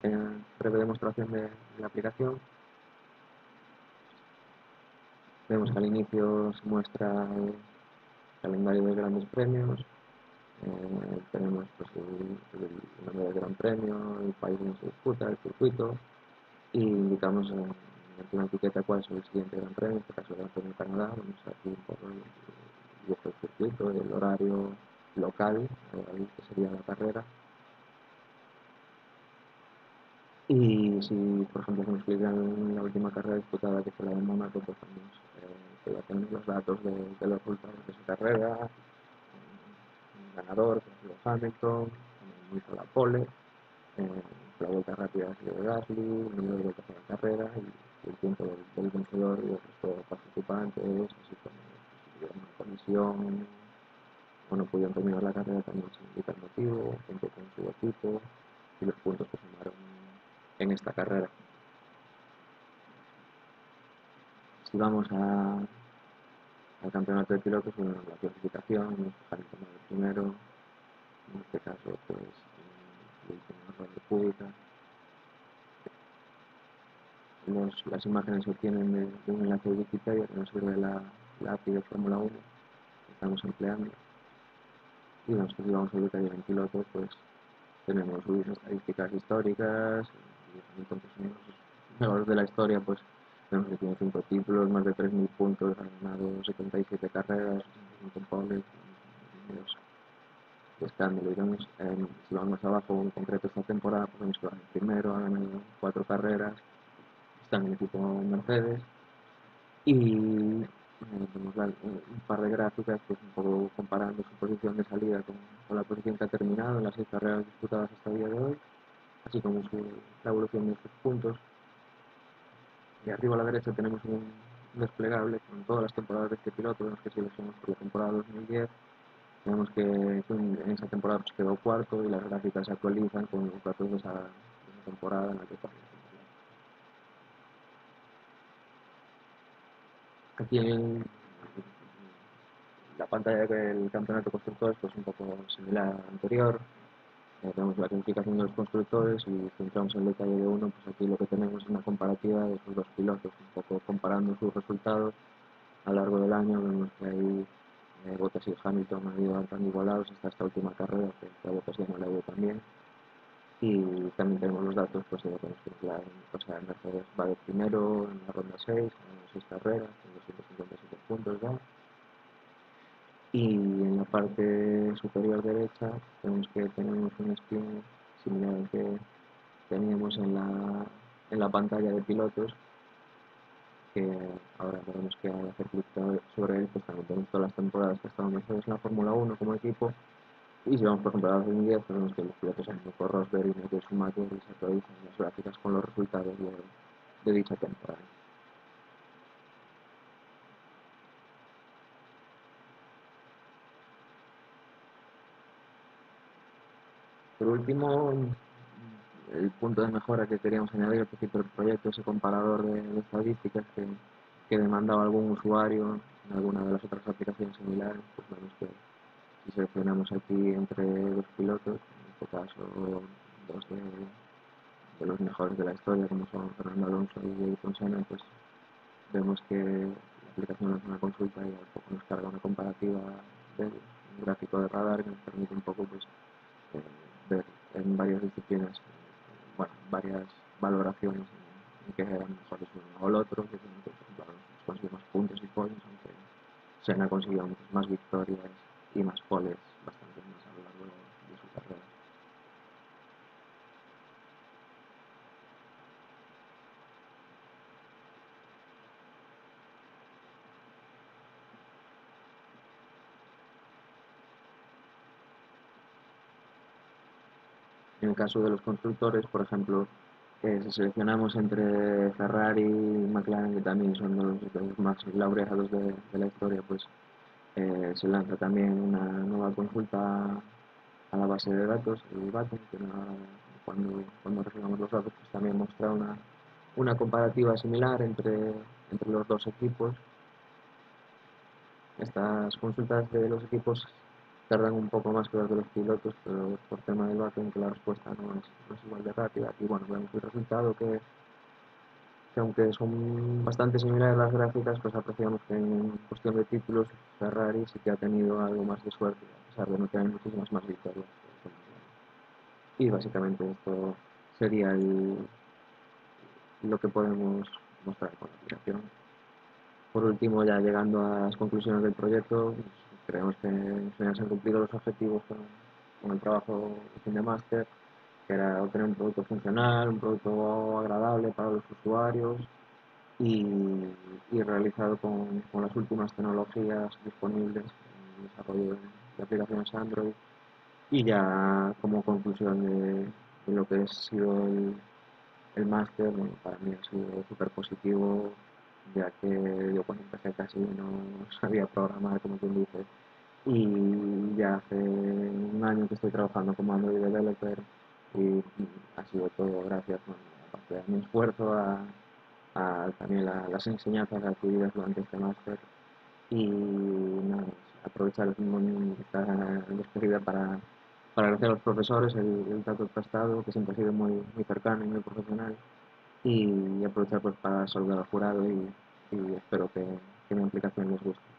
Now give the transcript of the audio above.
breve demostración de, la aplicación. Vemos que al inicio se muestra el calendario de grandes premios, eh, tenemos pues, el, nombre del gran premio, el país donde se disputa, el circuito, y indicamos en, una etiqueta cuál es el siguiente gran premio, en este caso el gran premio de Canadá, vamos aquí por el, el circuito, el horario local, que sería la carrera, Y si, por ejemplo, se clic en la última carrera disputada, que fue la de Mónaco, pues eh, ya tenemos los datos de, los resultados de esa carrera, un ganador, que sido Hamilton, hizo la pole, eh, la vuelta rápida ha sido Gasly, el número de vueltas a la carrera y el tiempo del, vencedor y el resto de participantes, así como si tuvieron una colisión o no pudieron terminar la carrera también se indica el motivo, gente con su equipo y los puntos en esta carrera. Si vamos al campeonato de pilotos, bueno, la clasificación, Hamilton el primero, en este caso, pues, el de pública. Las imágenes se obtienen de, un enlace de Wikipedia que nos sirve la, la API de Fórmula 1 que estamos empleando. Y bueno, si vamos a detalle en piloto, pues tenemos sus estadísticas históricas, entonces los de la historia pues vemos que tiene 5 títulos, más de 3.000 puntos, ha ganado 77 carreras, un de escándalo, digamos, si vamos más abajo, en concreto esta temporada, pues vemos que va primero, ha ganado 4 carreras, está en el equipo Mercedes, y tenemos un par de gráficas, pues un poco comparando su posición de salida con, con la posición que ha terminado en las 6 carreras disputadas hasta el día de hoy, así como la evolución de estos puntos. Y arriba a la derecha tenemos un desplegable con todas las temporadas de este piloto, vemos que seleccionamos por la temporada 2010, vemos que en esa temporada pues, quedó cuarto y las gráficas se actualizan con los datos de esa, temporada en la que pasó. Aquí en la pantalla del campeonato de constructores pues un poco similar al anterior, tenemos la clasificación de los constructores y si entramos en el detalle de uno, pues aquí lo que tenemos es una comparativa de sus dos pilotos, un poco comparando sus resultados a lo largo del año, vemos que ahí eh, Bottas y Hamilton han ido tan igualados hasta esta última carrera, que a Bottas ya no le ido también. Y también tenemos los datos pues, de que la, o sea, Mercedes va de primero en la ronda 6, en 6 carreras, con 257 puntos ya y en la parte superior derecha vemos que tenemos un spin similar al que teníamos en la, en la pantalla de pilotos que ahora tenemos que hacer clic sobre él pues también tenemos todas las temporadas que estamos en la Fórmula 1 como equipo. Y si vamos por ejemplo a la 2010 tenemos que los pilotos son Nico Rosberg y Michael Schumacher y se actualizan las gráficas con los resultados de dicha temporada Por último, el punto de mejora que queríamos añadir al principio del proyecto, ese comparador de, estadísticas que, que, demandaba algún usuario en alguna de las otras aplicaciones similares, pues vemos que si seleccionamos aquí entre dos pilotos, en este caso dos de, los mejores de la historia, como son Fernando Alonso y Ayrton Senna, pues vemos que la aplicación hace una consulta y al poco nos carga una comparativa del gráfico de radar que nos permite un poco pues, eh, ver en varias disciplinas, bueno, varias valoraciones en, qué eran mejores uno o el otro, que consiguió más puntos y poles, aunque Senna consiguió más victorias y más poles, bastante más a lo largo de su carrera. En el caso de los constructores, por ejemplo, eh, si seleccionamos entre Ferrari y McLaren, que también son los, más laureados de, la historia, pues eh, se lanza también una nueva consulta a la base de datos, el BATEN, que cuando, cuando recibamos los datos pues también muestra una, una comparativa similar entre, entre los dos equipos. Estas consultas de los equipos tardan un poco más que los de los pilotos, pero por tema del backend que la respuesta no es, no es igual de rápida. Y bueno, vemos el resultado que, que aunque son bastante similares las gráficas, pues apreciamos que en cuestión de títulos Ferrari sí que ha tenido algo más de suerte, a pesar de no tener muchísimas más victorias. Y básicamente esto sería el, lo que podemos mostrar con la aplicación. Por último, ya llegando a las conclusiones del proyecto, pues, creemos que se han cumplido los objetivos con, el trabajo de máster, que era obtener un producto funcional, un producto agradable para los usuarios y, realizado con, las últimas tecnologías disponibles en el desarrollo de, aplicaciones Android. Y ya como conclusión de, lo que ha sido el, el máster, para mí ha sido súper positivo, ya que yo cuando empecé casi no sabía programar, como quien dice, y ya hace un año que estoy trabajando como Android Developer y ha sido todo gracias bueno, a mi esfuerzo, a, a también la, las enseñanzas adquiridas durante este máster. Y nada, aprovechar esta despedida para, para agradecer a los profesores el, el trato prestado, que siempre ha sido muy, muy cercano y muy profesional y aprovechar pues para saludar al jurado y, espero que, que mi aplicación les guste.